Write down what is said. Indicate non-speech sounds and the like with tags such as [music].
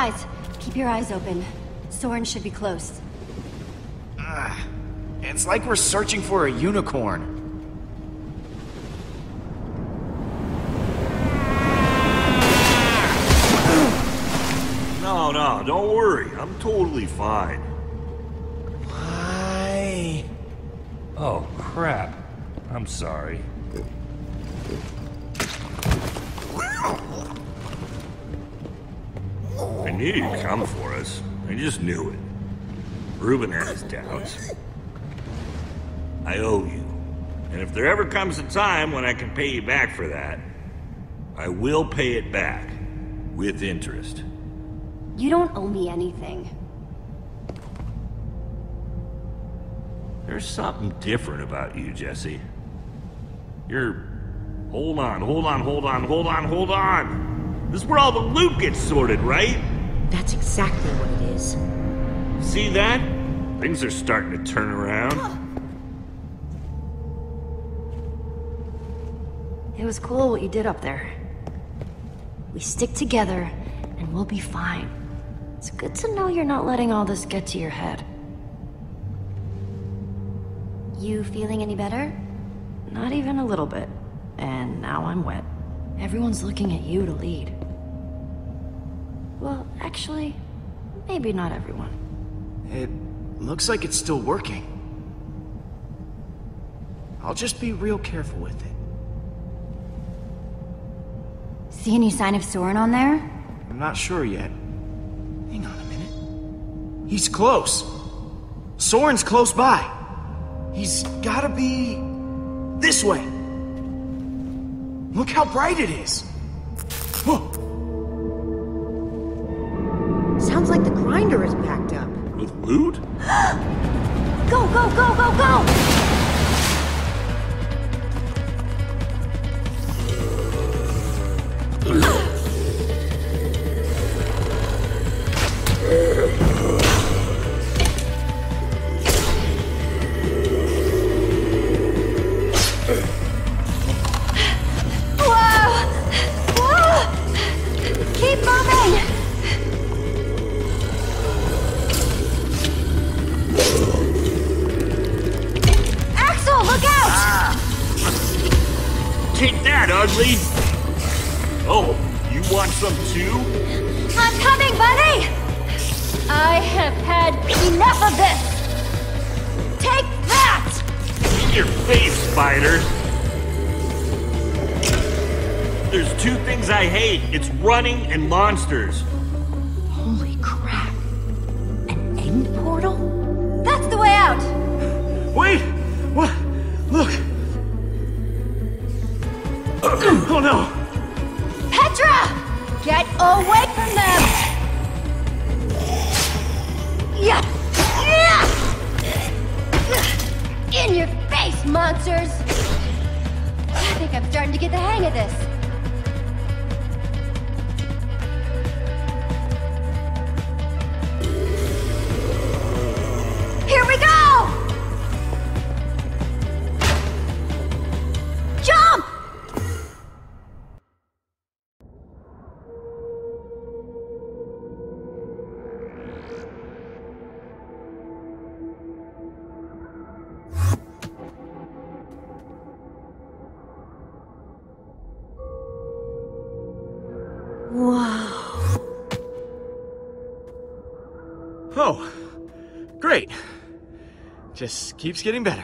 Guys, keep your eyes open. Soren should be close. Ah, it's like we're searching for a unicorn. No, no, don't worry. I'm totally fine. Why? Oh, crap. I'm sorry. I knew you'd come for us. I just knew it. Reuben has doubts. I owe you. And if there ever comes a time when I can pay you back for that, I will pay it back. With interest. You don't owe me anything. There's something different about you, Jesse. You're... Hold on, hold on, hold on, hold on, hold on! This is where all the loot gets sorted, right? That's exactly what it is. See that? Things are starting to turn around. [gasps] It was cool what you did up there. We stick together, and we'll be fine. It's good to know you're not letting all this get to your head. You feeling any better? Not even a little bit. And now I'm wet. Everyone's looking at you to lead. Well, actually, maybe not everyone. It looks like it's still working. I'll just be real careful with it. See any sign of Soren on there? I'm not sure yet. Hang on a minute. He's close. Soren's close by. He's gotta be... this way. Look how bright it is. Whoa. Sounds like the grinder is packed up. With loot? [gasps] Go, go, go, go, go! Ugly! Oh, you want some too? I'm coming, buddy! I have had enough of this! Take that! In your face, spider! There's two things I hate. It's running and monsters. Oh no! Petra! Get away from them! Yeah! Yeah! In your face, monsters! I think I'm starting to get the hang of this. Wow. Oh, great. Just keeps getting better.